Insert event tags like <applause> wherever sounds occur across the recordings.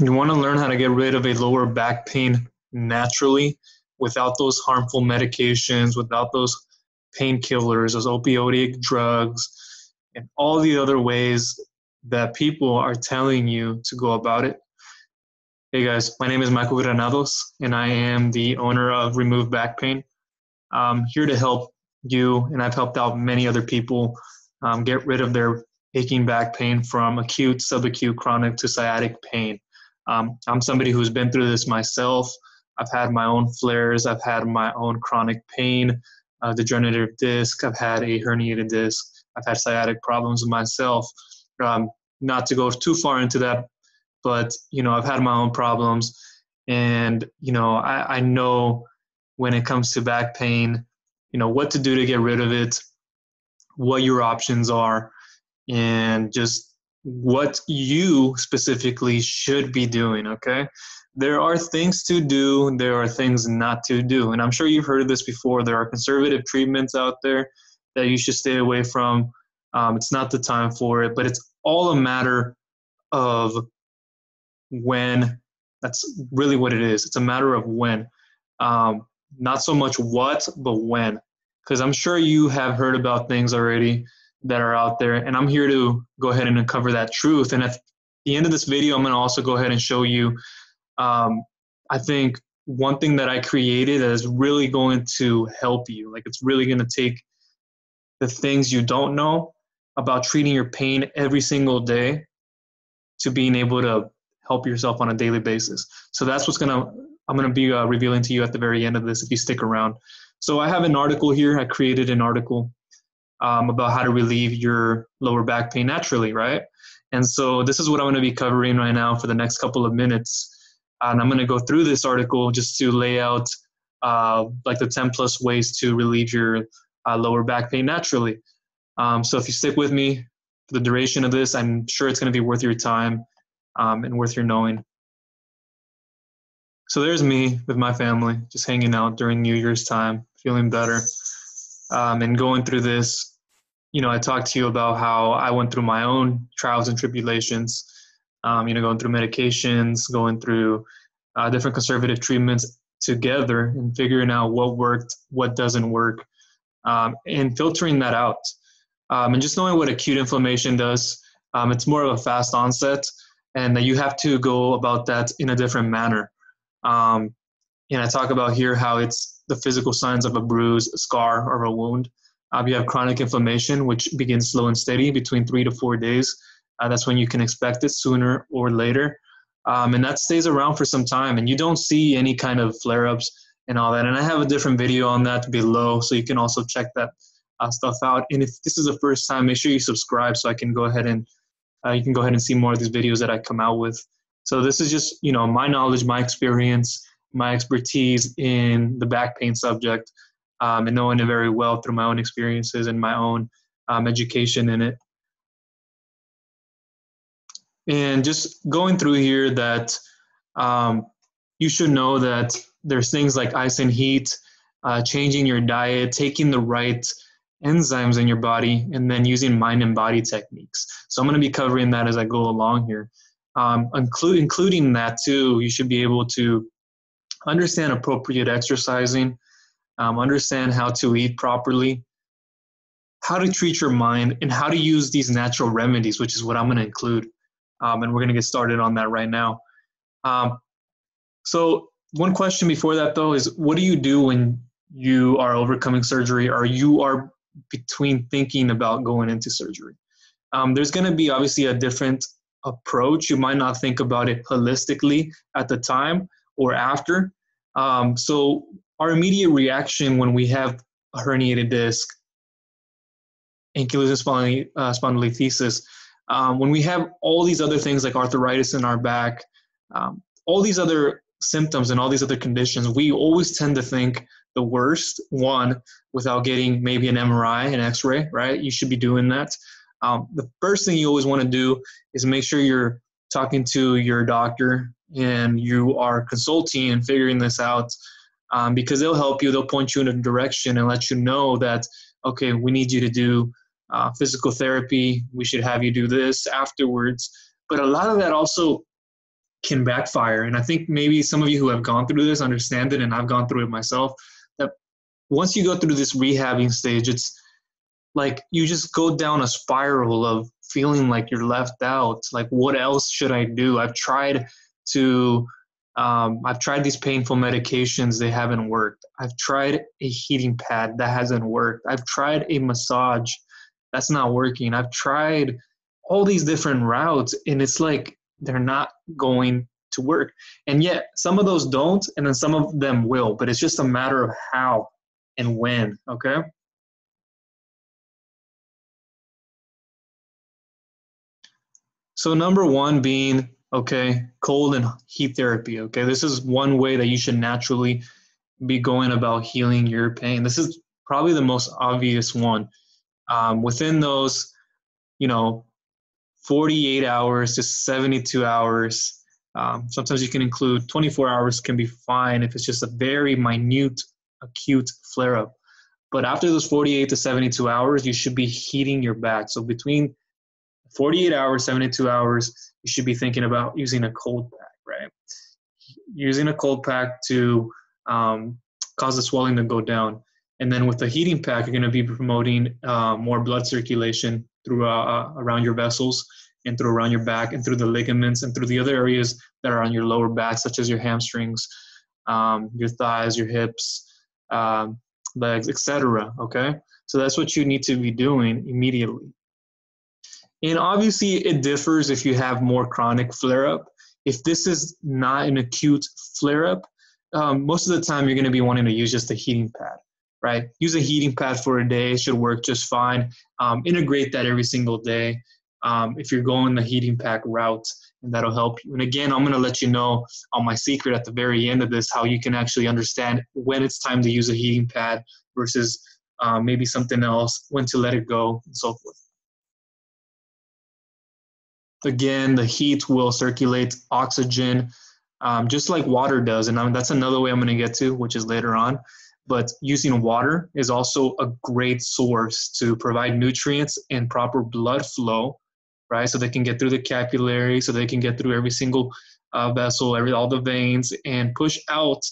You want to learn how to get rid of a lower back pain naturally without those harmful medications, without those painkillers, those opioid drugs, and all the other ways that people are telling you to go about it. Hey guys, my name is Michael Granados, and I am the owner of Remove Back Pain. I'm here to help you, and I've helped out many other people um, get rid of their aching back pain from acute, subacute, chronic to sciatic pain. Um, I'm somebody who's been through this myself. I've had my own flares. I've had my own chronic pain, uh, degenerative disc. I've had a herniated disc. I've had sciatic problems myself. Um, not to go too far into that, but you know, I've had my own problems, and you know, I, I know when it comes to back pain, you know, what to do to get rid of it, what your options are, and just what you specifically should be doing, okay? There are things to do, there are things not to do. And I'm sure you've heard this before. There are conservative treatments out there that you should stay away from. Um, it's not the time for it, but it's all a matter of when. That's really what it is. It's a matter of when. Um, not so much what, but when. Because I'm sure you have heard about things already that are out there. And I'm here to go ahead and uncover that truth. And at the end of this video, I'm going to also go ahead and show you, um, I think, one thing that I created that is really going to help you. Like, it's really going to take the things you don't know about treating your pain every single day to being able to help yourself on a daily basis. So that's what's going to I'm going to be uh, revealing to you at the very end of this if you stick around. So I have an article here. I created an article um, about how to relieve your lower back pain naturally, right? And so this is what I'm going to be covering right now for the next couple of minutes. And I'm going to go through this article just to lay out uh, like the 10 plus ways to relieve your uh, lower back pain naturally. Um, so if you stick with me for the duration of this, I'm sure it's going to be worth your time um, and worth your knowing. So there's me with my family, just hanging out during New Year's time, feeling better um, and going through this, you know, I talked to you about how I went through my own trials and tribulations, um, you know, going through medications, going through uh, different conservative treatments together and figuring out what worked, what doesn't work, um, and filtering that out. Um, and just knowing what acute inflammation does, um, it's more of a fast onset, and that you have to go about that in a different manner. Um, and I talk about here how it's the physical signs of a bruise, a scar, or a wound. Um, you have chronic inflammation, which begins slow and steady between three to four days. Uh, that's when you can expect it sooner or later. Um, and that stays around for some time, and you don't see any kind of flare ups and all that. And I have a different video on that below, so you can also check that uh, stuff out. And if this is the first time, make sure you subscribe so I can go ahead and uh, you can go ahead and see more of these videos that I come out with. So this is just you know my knowledge, my experience, my expertise in the back pain subject um, and knowing it very well through my own experiences and my own um, education in it. And just going through here that um, you should know that there's things like ice and heat, uh, changing your diet, taking the right enzymes in your body, and then using mind and body techniques. So I'm going to be covering that as I go along here. Um, including that too, you should be able to understand appropriate exercising, um, understand how to eat properly, how to treat your mind, and how to use these natural remedies, which is what I'm going to include. Um, and we're going to get started on that right now. Um, so, one question before that, though, is what do you do when you are overcoming surgery or you are between thinking about going into surgery? Um, there's going to be obviously a different approach. You might not think about it holistically at the time, or after. Um, so our immediate reaction when we have a herniated disc, ankylosing uh, spondylolisthesis, um, when we have all these other things like arthritis in our back, um, all these other symptoms and all these other conditions, we always tend to think the worst one without getting maybe an MRI, an X-ray, right? You should be doing that. Um, the first thing you always want to do is make sure you're talking to your doctor and you are consulting and figuring this out um, because they'll help you they'll point you in a direction and let you know that okay we need you to do uh, physical therapy we should have you do this afterwards but a lot of that also can backfire. And I think maybe some of you who have gone through this understand it, and I've gone through it myself. That once you go through this rehabbing stage, it's like you just go down a spiral of feeling like you're left out. Like, what else should I do? I've tried to, um, I've tried these painful medications, they haven't worked. I've tried a heating pad, that hasn't worked. I've tried a massage, that's not working. I've tried all these different routes, and it's like they're not going to work. And yet, some of those don't, and then some of them will, but it's just a matter of how and when, okay? So number one being okay, cold and heat therapy. Okay, this is one way that you should naturally be going about healing your pain. This is probably the most obvious one. Um, within those, you know, 48 hours to 72 hours. Um, sometimes you can include 24 hours can be fine if it's just a very minute acute flare up. But after those 48 to 72 hours, you should be heating your back. So between 48 hours, 72 hours, you should be thinking about using a cold pack, right? Using a cold pack to um, cause the swelling to go down. And then with the heating pack, you're going to be promoting uh, more blood circulation through uh, uh, around your vessels and through around your back and through the ligaments and through the other areas that are on your lower back, such as your hamstrings, um, your thighs, your hips, um, legs, etc. Okay, so that's what you need to be doing immediately. And obviously, it differs if you have more chronic flare up. If this is not an acute flare up, um, most of the time you're going to be wanting to use just a heating pad, right? Use a heating pad for a day, it should work just fine. Um, integrate that every single day um, if you're going the heating pack route, and that'll help you. And again, I'm going to let you know on my secret at the very end of this how you can actually understand when it's time to use a heating pad versus um, maybe something else, when to let it go, and so forth. Again, the heat will circulate oxygen um, just like water does. And I that's another way I'm going to get to, which is later on. But using water is also a great source to provide nutrients and proper blood flow, right? So they can get through the capillary, so they can get through every single uh, vessel, every all the veins, and push out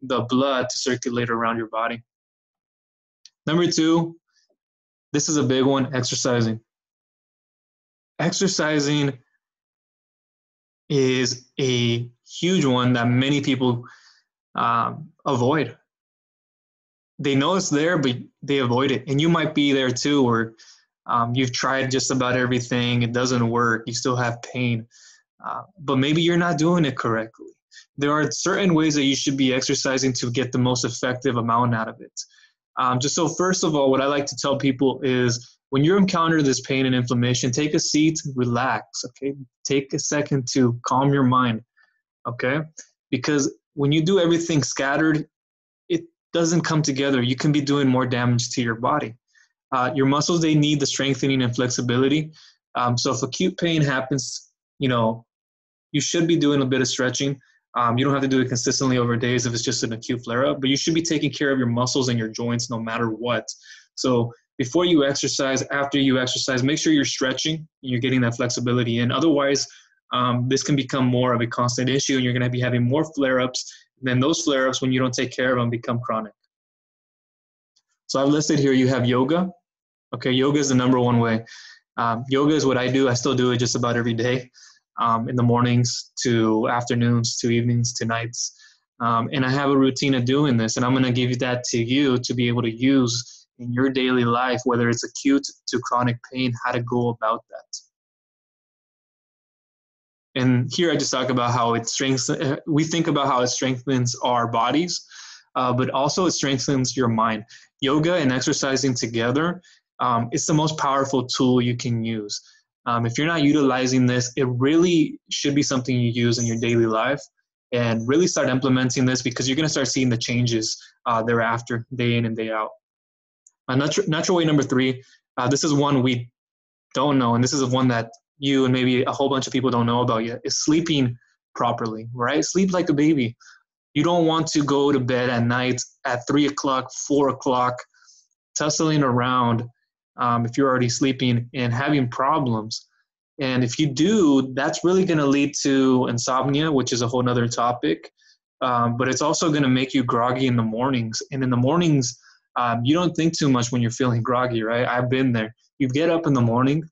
the blood to circulate around your body. Number two, this is a big one exercising. Exercising is a huge one that many people um, avoid. They know it's there, but they avoid it. And you might be there too, where um, you've tried just about everything, it doesn't work, you still have pain, uh, but maybe you're not doing it correctly. There are certain ways that you should be exercising to get the most effective amount out of it. Um, just so, first of all, what I like to tell people is when you encounter this pain and inflammation, take a seat, relax, okay? Take a second to calm your mind, okay? Because when you do everything scattered, it doesn't come together. You can be doing more damage to your body. Uh, your muscles, they need the strengthening and flexibility. Um, so if acute pain happens, you know, you should be doing a bit of stretching. Um, you don't have to do it consistently over days if it's just an acute flare up, but you should be taking care of your muscles and your joints no matter what. So before you exercise, after you exercise, make sure you're stretching and you're getting that flexibility in. Otherwise, um, this can become more of a constant issue and you're going to be having more flare ups. Then those flare ups, when you don't take care of them, become chronic. So I've listed here you have yoga. Okay, yoga is the number one way. Um, yoga is what I do. I still do it just about every day um, in the mornings to afternoons to evenings to nights. Um, and I have a routine of doing this, and I'm going to give that to you to be able to use in your daily life, whether it's acute to chronic pain, how to go about that. And here I just talk about how it strengthens, we think about how it strengthens our bodies, uh, but also it strengthens your mind. Yoga and exercising together, um, it's the most powerful tool you can use. Um, if you're not utilizing this, it really should be something you use in your daily life and really start implementing this because you're going to start seeing the changes uh, thereafter, day in and day out. Uh, natural, natural way number three, uh, this is one we don't know, and this is one that you and maybe a whole bunch of people don't know about yet, is sleeping properly, right? Sleep like a baby. You don't want to go to bed at night at three o'clock, four o'clock, tussling around um, if you're already sleeping and having problems. And if you do, that's really going to lead to insomnia, which is a whole other topic. Um, but it's also going to make you groggy in the mornings. And in the mornings, um, you don't think too much when you're feeling <laughs> groggy, right? I've been there. You get up in the morning,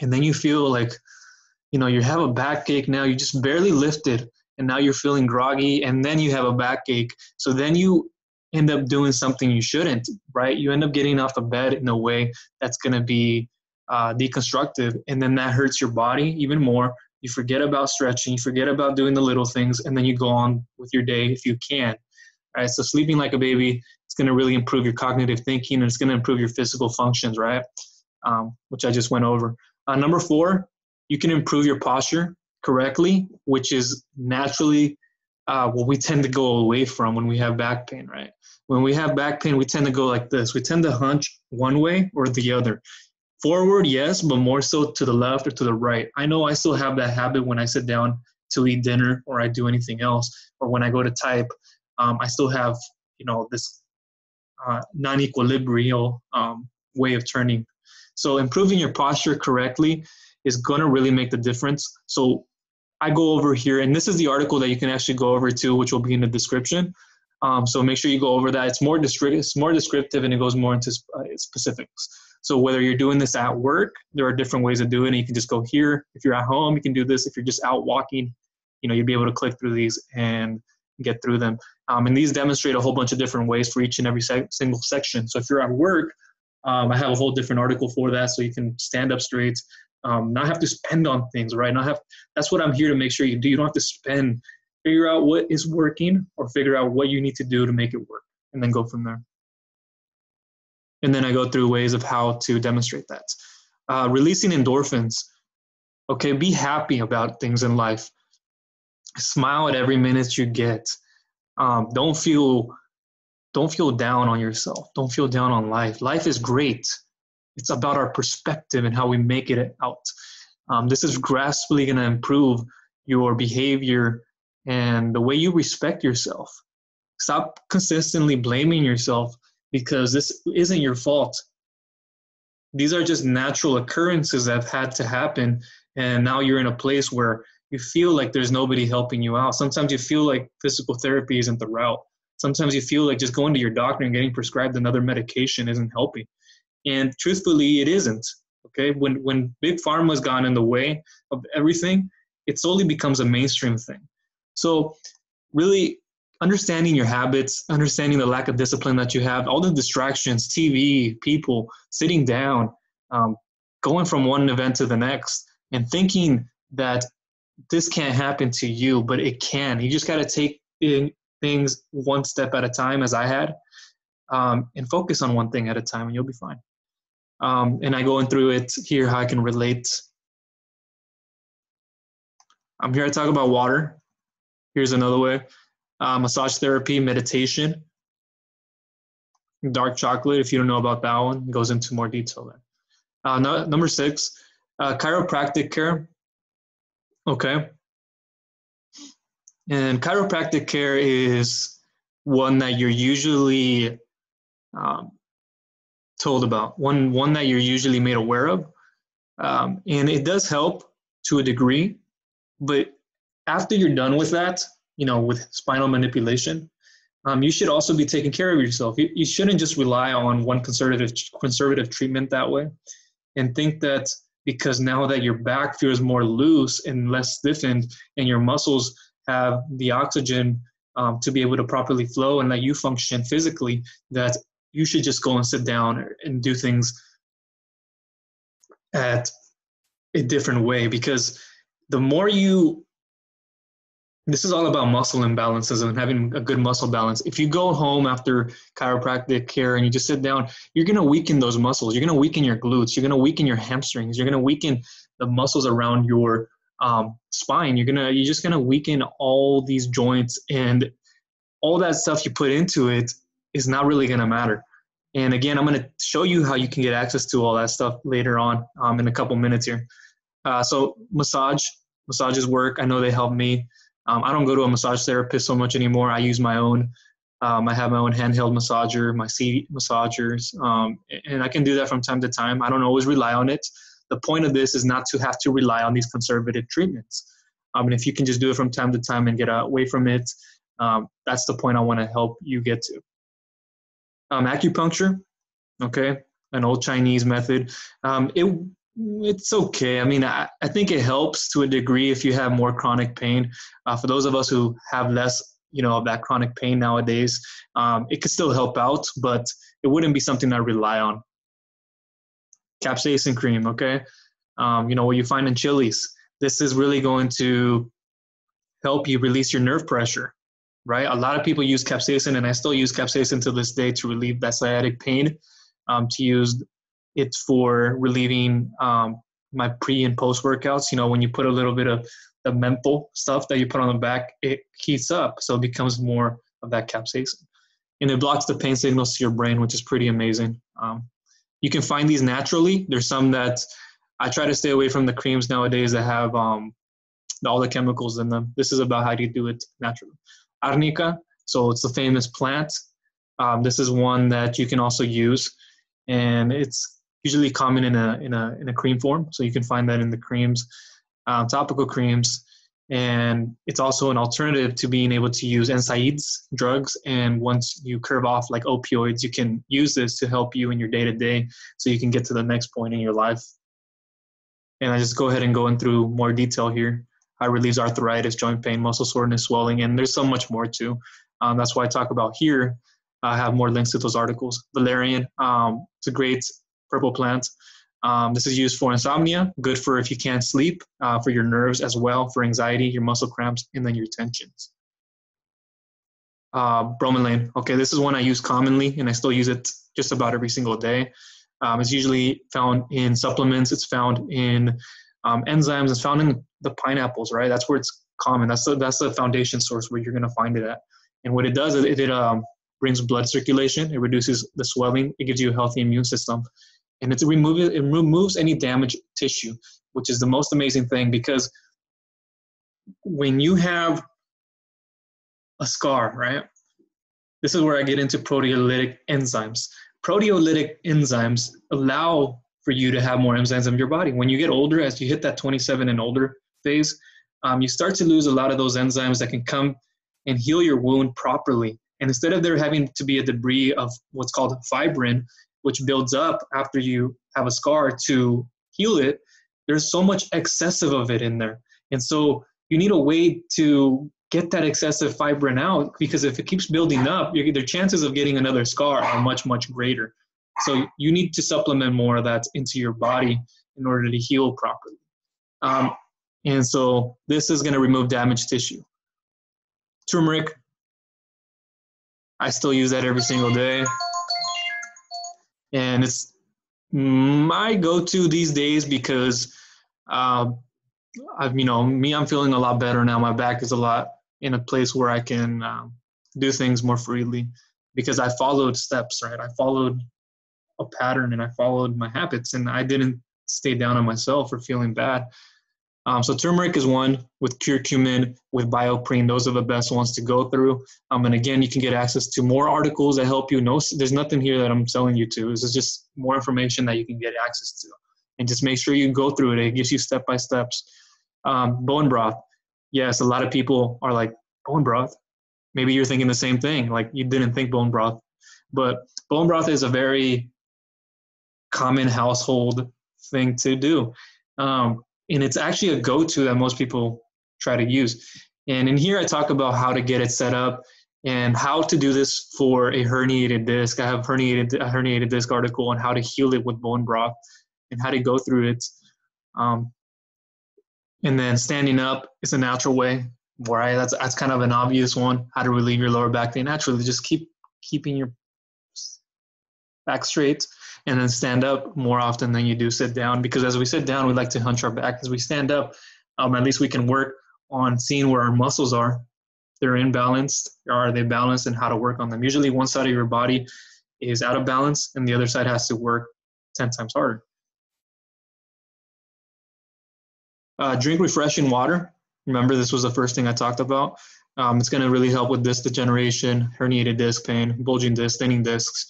and then you feel like, you know, you have a backache now. You just barely lifted, and now you're feeling groggy, and then you have a backache. So then you end up doing something you shouldn't, right? You end up getting off the bed in a way that's going to be uh, deconstructive, and then that hurts your body even more. You forget about stretching, you forget about doing the little things, and then you go on with your day if you can. All right, so sleeping like a baby is going to really improve your cognitive thinking, and it's going to improve your physical functions, right? Um, which I just went over. Uh, number four, you can improve your posture correctly, which is naturally uh, what we tend to go away from when we have back pain, right? When we have back pain, we tend to go like this. We tend to hunch one way or the other. Forward, yes, but more so to the left or to the right. I know I still have that habit when I sit down to eat dinner or I do anything else, or when I go to type, um, I still have, you know, this non-equilibrial um, way of turning. So improving your posture correctly is going to really make the difference. So I go over here, and this is the article that you can actually go over to, which will be in the description. Um, so make sure you go over that. It's more descriptive, it's more descriptive, and it goes more into uh, specifics. So whether you're doing this at work, there are different ways of doing it. You can just go here. If you're at home, you can do this. If you're just out walking, you know, you'll be able to click through these and get through them. Um, and these demonstrate a whole bunch of different ways for each and every se- single section. So if you're at work, um, I have a whole different article for that, so you can stand up straight, um, not have to spend on things, right? Not have. That's what I'm here to make sure you do. You don't have to spend figure out what is working or figure out what you need to do to make it work and then go from there and then i go through ways of how to demonstrate that uh, releasing endorphins okay be happy about things in life smile at every minute you get. Um, don't feel don't feel down on yourself. Don't feel down on life. Life is great. It's about our perspective and how we make it out. Um, this is graspfully going to improve your behavior and the way you respect yourself. Stop consistently blaming yourself because this isn't your fault. These are just natural occurrences that have had to happen, and now you're in a place where you feel like there's nobody helping you out. Sometimes you feel like physical therapy isn't the route. Sometimes you feel like just going to your doctor and getting prescribed another medication isn't helping. And truthfully, it isn't. Okay, when when big pharma has gone in the way of everything, it slowly becomes a mainstream thing. So, really understanding your habits, understanding the lack of discipline that you have, all the distractions, TV, people, sitting down, um, going from one event to the next, and thinking that this can't happen to you, but it can. You just got to take things one step at a time, as I had, um, and focus on one thing at a time, and you'll be fine. Um, and I go in through it here how I can relate. I'm here to talk about water. Here's another way uh, massage therapy, meditation, dark chocolate. If you don't know about that one, goes into more detail there. Uh, no, number six, uh, chiropractic care. Okay. And chiropractic care is one that you're usually um, told about, one, one that you're usually made aware of. Um, and it does help to a degree, but after you're done with that, you know, with spinal manipulation, um, you should also be taking care of yourself. You, you shouldn't just rely on one conservative conservative treatment that way, and think that because now that your back feels more loose and less stiffened, and your muscles have the oxygen um, to be able to properly flow and let you function physically, that you should just go and sit down and do things at a different way. Because the more you this is all about muscle imbalances and having a good muscle balance. If you go home after chiropractic care and you just sit down, you're going to weaken those muscles. You're going to weaken your glutes. You're going to weaken your hamstrings. You're going to weaken the muscles around your um, spine. You're gonna you're just going to weaken all these joints and all that stuff you put into it is not really going to matter. And again, I'm going to show you how you can get access to all that stuff later on um, in a couple minutes here. Uh, so massage, massages work. I know they help me. Um, I don't go to a massage therapist so much anymore. I use my own. Um, I have my own handheld massager, my seat massagers, um, and I can do that from time to time. I don't always rely on it. the point of this is not to have to rely on these conservative treatments. Um, and if you can just do it from time to time and get away from it, um, that's the point I want to help you get to. Um, acupuncture, okay, an old Chinese method. It it's okay. I mean, I, I think it helps to a degree if you have more chronic pain. Uh, for those of us who have less, you know, of that chronic pain nowadays, um, it could still help out, but it wouldn't be something I rely on. Capsaicin cream, okay? Um, you know, what you find in chilies. This is really going to help you release your nerve pressure, right? A lot of people use capsaicin, and I still use capsaicin to this day to relieve that sciatic pain, um, to use it for relieving um, my pre and post workouts. You know, when you put a little bit of the menthol stuff that you put on the back, it heats up, so it becomes more of that capsaicin, and it blocks the pain signals to your brain, which is pretty amazing. Um, you can find these naturally. There's some that I try to stay away from the creams nowadays that have um, all the chemicals in them. This is about how you do it naturally. Arnica, so it's the famous plant. Um, this is one that you can also use, and it's usually common in a in a in a cream form. So you can find that in the creams, um, topical creams, and it's also an alternative to being able to use NSAIDs drugs. And once you curve off like opioids, you can use this to help you in your day to day, so you can get to the next point in your life. And I just go ahead and go in through more detail here. How it relieves arthritis, joint pain, muscle soreness, swelling, and there's so much more too. Um, that's why I talk about here. I have more links to those articles. Valerian, um, it's a great purple plant. Um, this is used for insomnia, good for if you can't sleep, uh, for your nerves as well, for anxiety, your muscle cramps, and then your tensions. Uh, bromelain. Okay, this is one I use commonly, and I still use it just about every single day. Um, it's usually found in supplements. It's found in um, enzymes. It's found in the pineapples, right? That's where it's common. That's the, that's the foundation source where you're going to find it at. And what it does is it, it um, brings blood circulation. It reduces the swelling. It gives you a healthy immune system and it removes it removes any damaged tissue, which is the most amazing thing because when you have a scar, right? This is where I get into proteolytic enzymes. Proteolytic enzymes allow for you to have more enzymes in your body. When you get older, as you hit that 27 and older phase, um, you start to lose a lot of those enzymes that can come and heal your wound properly. And instead of there having to be a debris of what's called fibrin, which builds up after you have a scar to heal it, there's so much excessive of it in there. And so you need a way to get that excessive fibrin out because if it keeps building up, the chances of getting another scar are much, much greater. So you need to supplement more of that into your body in order to heal properly. Um, and so this is going to remove damaged tissue. Turmeric, I still use that every single day and it's my go-to these days because uh, I've you know me I'm feeling a lot better now. My back is a lot in a place where I can um, do things more freely because I followed steps right. I followed a pattern and I followed my habits and I didn't stay down on myself or feeling bad. Um, so turmeric is one with curcumin, with BioPerine. Those are the best ones to go through. Um, and again, you can get access to more articles that help you. No, there's nothing here that I'm selling you to. This is just more information that you can get access to. And just make sure you go through it. It gives you step by steps. Um, bone broth. Yes, a lot of people are like, bone broth? Maybe you're thinking the same thing. Like you didn't think bone broth. But bone broth is a very common household thing to do. Um, and it's actually a go-to that most people try to use. And in here, I talk about how to get it set up and how to do this for a herniated disc. I have herniated a herniated disc article on how to heal it with bone broth and how to go through it. Um, and then standing up is a natural way. Right, that's that's kind of an obvious one. How to relieve your lower back pain naturally. Just keep keeping your back straight and then stand up more often than you do sit down. Because as we sit down we like to hunch our back. As we stand up um, at least we can work on seeing where our muscles are. They're imbalanced are they balanced and how to work on them? Usually one side of your body is out of balance and the other side has to work 10 times harder. Uh, drink refreshing water. Remember this was the first thing i talked about. Um, it's going to really help with disc degeneration herniated disc pain bulging disc thinning discs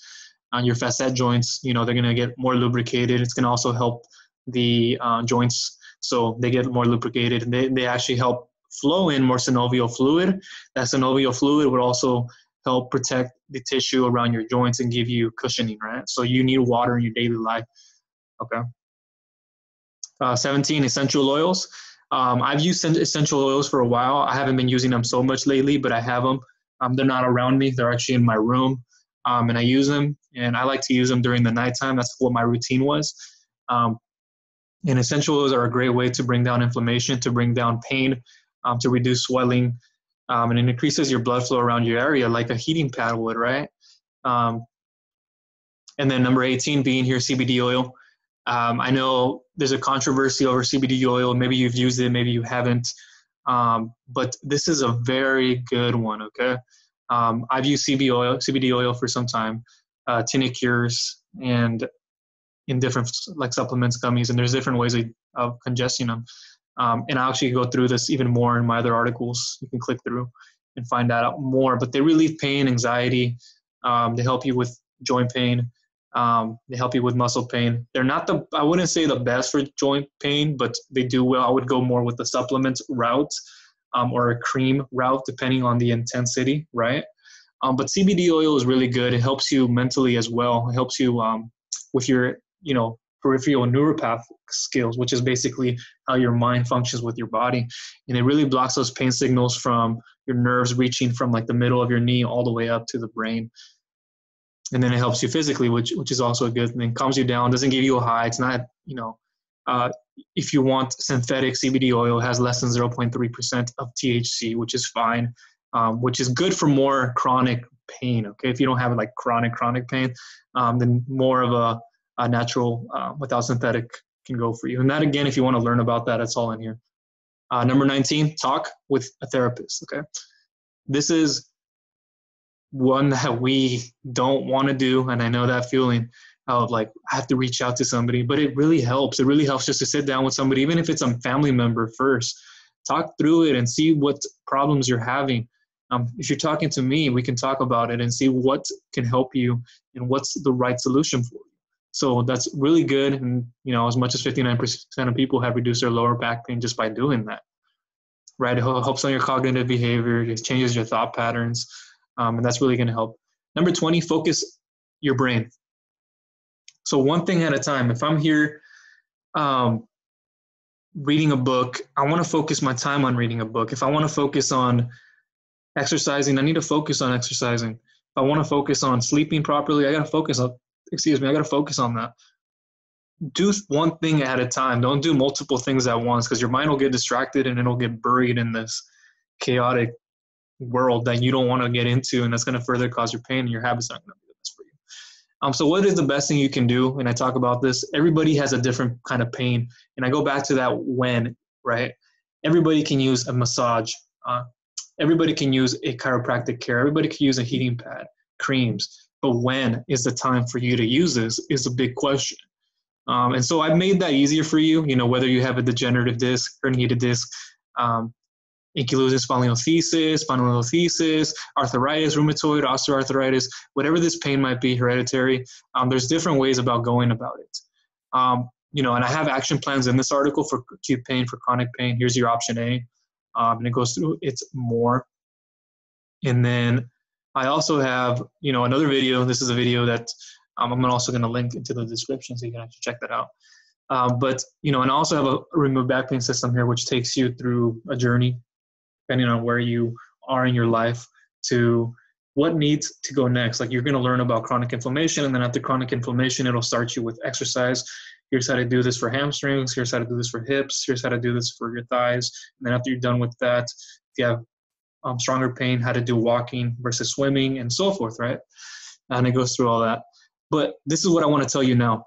on your facet joints, you know, they're going to get more lubricated. It's going to also help the uh, joints so they get more lubricated and they, they actually help flow in more synovial fluid. That synovial fluid would also help protect the tissue around your joints and give you cushioning, right? So you need water in your daily life. Okay. Uh, 17 essential oils. Um, I've used essential oils for a while. I haven't been using them so much lately, but I have them. Um, they're not around me. They're actually in my room, um, and I use them. And I like to use them during the nighttime. That's what my routine was. Um, and essential oils are a great way to bring down inflammation, to bring down pain, um, to reduce swelling, um, and it increases your blood flow around your area like a heating pad would, right? Um, and then number 18 being here, CBD oil. Um, I know there's a controversy over CBD oil. Maybe you've used it, maybe you haven't. But this is a very good one, okay? Um, I've used CBD oil, CBD oil for some time, uh, and in different like supplements, gummies, and there's different ways of, of congesting them. Um, and I'll actually go through this even more in my other articles. You can click through and find out more. But they relieve pain, anxiety. Um, they help you with joint pain. Um, they help you with muscle pain. They're not the I wouldn't say the best for joint pain, but they do well. I would go more with the supplements route um, or a cream route, depending on the intensity, right? Um, but CBD oil is really good. It helps you mentally as well. It helps you um, with your you know peripheral neuropath skills, which is basically how your mind functions with your body. And it really blocks those pain signals from your nerves reaching from like the middle of your knee all the way up to the brain. And then it helps you physically, which which is also a good thing. Calms you down, doesn't give you a high. It's not, you know, uh, if you want synthetic CBD oil, has less than 0.3% of THC, which is fine, um, which is good for more chronic pain. Okay, if you don't have like chronic chronic pain, um, then more of a uh, natural uh, without synthetic can go for you. And that again, if you want to learn about that, it's all in here. Uh, number 19, talk with a therapist. Okay. This is one that we don't want to do. And I know that feeling of like, I have to reach out to somebody, but it really helps. It really helps just to sit down with somebody, even if it's a family member first, talk through it and see what problems you're having. Um, if you're talking to me, we can talk about it and see what can help you and what's the right solution for you. So that's really good. And, you know, as much as 59% of people have reduced their lower back pain just by doing that, right? It helps on your cognitive behavior, it changes your thought patterns, um, and that's really going to help. Number 20, focus your brain. So one thing at a time. If I'm here um, reading a book, I want to focus my time on reading a book. If I want to focus on exercising, I need to focus on exercising. If I want to focus on sleeping properly, I got to focus on excuse me, I got to focus on that. Do one thing at a time. Don't do multiple things at once because your mind will get distracted and it'll get buried in this chaotic world that you don't want to get into, and that's going to further cause your pain, and your habits aren't going to be the best for you. Um, so, what is the best thing you can do? And I talk about this. Everybody has a different kind of pain, and I go back to that when, right? Everybody can use a massage. Uh, everybody can use a chiropractic care. Everybody can use a heating pad, creams but when is the time for you to use this is a big question. Um, and so I've made that easier for you, you know, whether you have a degenerative disc, herniated disc, um, ankylosing spondylolisthesis, spondylolisthesis, arthritis, rheumatoid, osteoarthritis, whatever this pain might be, hereditary, um, there's different ways about going about it. Um, you know, and I have action plans in this article for acute pain, for chronic pain. Here's your option A. Um, and it goes through it's more. And then I also have, you know, another video. This is a video that um, I'm also going to link into the description so you can actually check that out. Um, but, you know, and I also have a remove back pain system here, which takes you through a journey, depending on where you are in your life, to what needs to go next. Like you're going to learn about chronic inflammation, and then after chronic inflammation, it'll start you with exercise. Here's how to do this for hamstrings. Here's how to do this for hips. Here's how to do this for your thighs. And then after you're done with that, if you have um, stronger pain, how to do walking versus swimming, and so forth, right? And it goes through all that. But this is what I want to tell you now.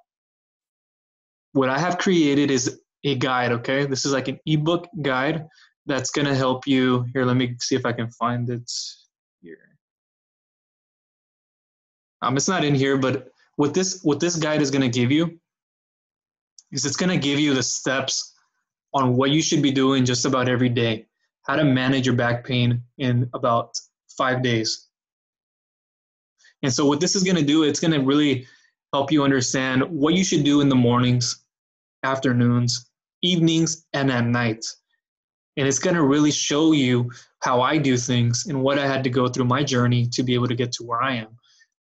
What I have created is a guide, okay? This is like an ebook guide that's going to help you. Here, let me see if I can find it here. Um, it's not in here, but what this what this guide is going to give you is it's going to give you the steps on what you should be doing just about every day how to manage your back pain in about five days. And so, what this is going to do, it's going to really help you understand what you should do in the mornings, afternoons, evenings, and at night. And it's going to really show you how I do things and what I had to go through my journey to be able to get to where I am.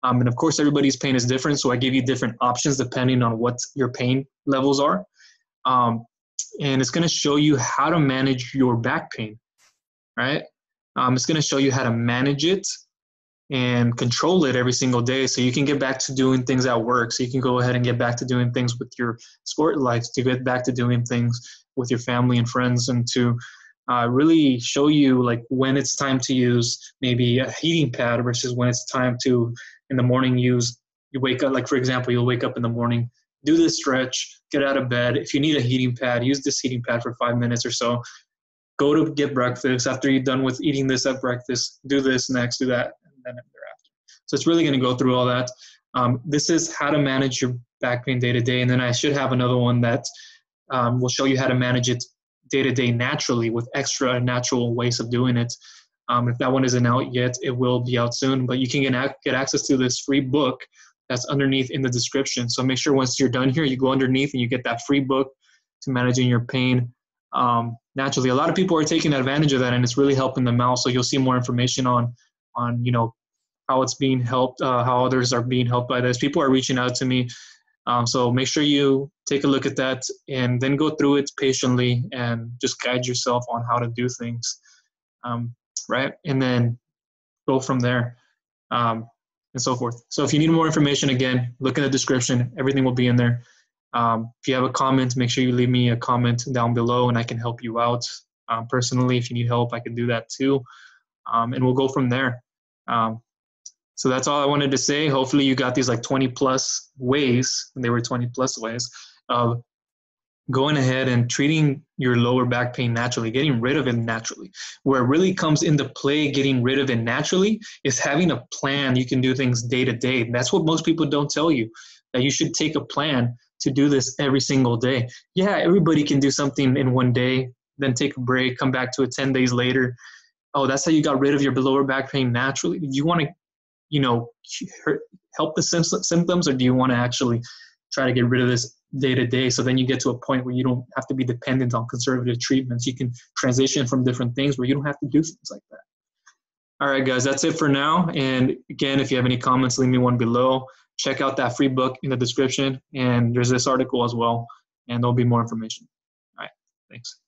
Um, and of course, everybody's pain is different, so I give you different options depending on what your pain levels are. Um, and it's going to show you how to manage your back pain, right? Um, it's going to show you how to manage it and control it every single day so you can get back to doing things at work so you can go ahead and get back to doing things with your sport life to get back to doing things with your family and friends and to uh, really show you like when it's time to use maybe a heating pad versus when it's time to in the morning use you wake up like for example you'll wake up in the morning do this stretch get out of bed. If you need a heating pad use this heating pad for five minutes or so. Go to get breakfast. After you're done with eating this at breakfast do this next do that and then thereafter. So it's really going to go through all that. Um, this is how to manage your back pain day to day and then i should have another one that um, will show you how to manage it day to day naturally with extra natural ways of doing it. Um, if that one isn't out yet, it will be out soon. But you can get, get access to this free book that's underneath in the description. So make sure once you're done here, you go underneath and you get that free book to managing your pain um, naturally. A lot of people are taking advantage of that, and it's really helping them out. So you'll see more information on on you know how it's being helped, uh, how others are being helped by this. People are reaching out to me um, so make sure you take a look at that and then go through it patiently and just guide yourself on how to do things, um, right? And then go from there um, and so forth. So if you need more information, again, look in the description. Everything will be in there. Um, if you have a comment, make sure you leave me a comment down below and I can help you out. Um, personally, if you need help, I can do that too. Um, and we'll go from there. Um, so that's all I wanted to say. Hopefully, you got these like 20 plus ways, and they were 20 plus ways of going ahead and treating your lower back pain naturally, getting rid of it naturally. Where it really comes into play, getting rid of it naturally, is having a plan. You can do things day to day. That's what most people don't tell you that you should take a plan to do this every single day. Yeah, everybody can do something in one day, then take a break, come back to it 10 days later. Oh, that's how you got rid of your lower back pain naturally. You want to you know help the symptoms or do you want to actually try to get rid of this day to day so then you get to a point where you don't have to be dependent on conservative treatments? You can transition from different things where you don't have to do things like that. All right guys that's it for now. And again if you have any comments leave me one below. Check out that free book in the description and there's this article as well and there'll be more information. All right thanks